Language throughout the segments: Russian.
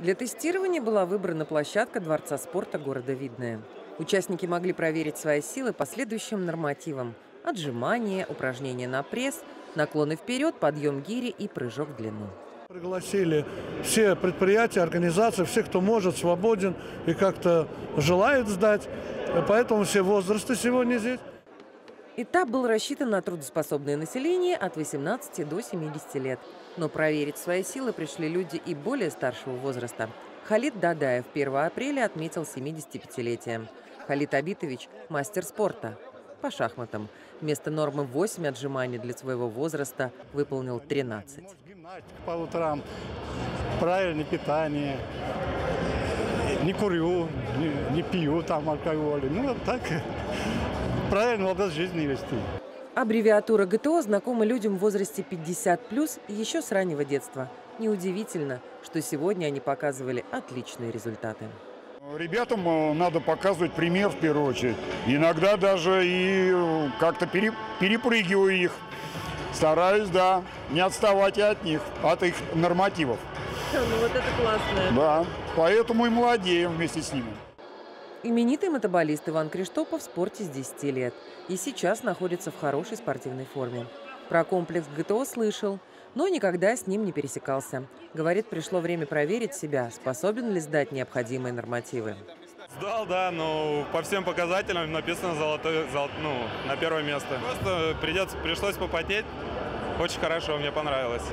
Для тестирования была выбрана площадка Дворца спорта города Видное. Участники могли проверить свои силы по следующим нормативам. Отжимания, упражнения на пресс, наклоны вперед, подъем гири и прыжок в длину. Пригласили все предприятия, организации, все, кто может, свободен и как-то желает сдать. Поэтому все возрасты сегодня здесь. Этап был рассчитан на трудоспособное население от 18 до 70 лет. Но проверить свои силы пришли люди и более старшего возраста. Халид Дадаев 1 апреля отметил 75-летие. Халид Абитович – мастер спорта по шахматам. Вместо нормы 8 отжиманий для своего возраста выполнил 13. Гимнастика по утрам, правильное питание, не курю, не, не пью там алкоголь. Ну, так правильный образ жизни вести. Аббревиатура ГТО знакома людям в возрасте 50+, еще с раннего детства. Неудивительно, что сегодня они показывали отличные результаты. Ребятам э, надо показывать пример в первую очередь. Иногда даже и э, как-то перепрыгиваю их. Стараюсь, да, не отставать и от них, от их нормативов. Ну вот это классно. Да, поэтому и молодеем вместе с ними. Именитый мотоболист Иван Криштопов в спорте с 10 лет и сейчас находится в хорошей спортивной форме. Про комплекс ГТО слышал, но никогда с ним не пересекался. Говорит, пришло время проверить себя, способен ли сдать необходимые нормативы. Сдал, да, но по всем показателям написано золотой, золот, ну, на первое место. Просто придется, пришлось попотеть. Очень хорошо, мне понравилось.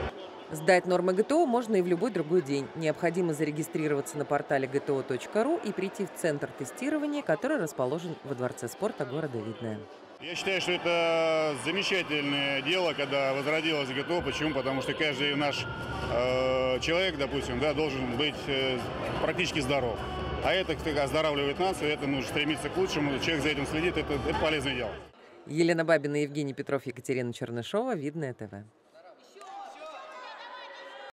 Сдать нормы ГТО можно и в любой другой день. Необходимо зарегистрироваться на портале gto.ru и прийти в центр тестирования, который расположен во Дворце спорта города Видное. Я считаю, что это замечательное дело, когда возродилось ГТО. Почему? Потому что каждый наш э, человек, допустим, да, должен быть э, практически здоров. А это оздоравливает нацию, это нужно стремиться к лучшему. Человек за этим следит, это, это полезное дело. Елена Бабина, Евгений Петров, Екатерина Чернышова, Видное ТВ.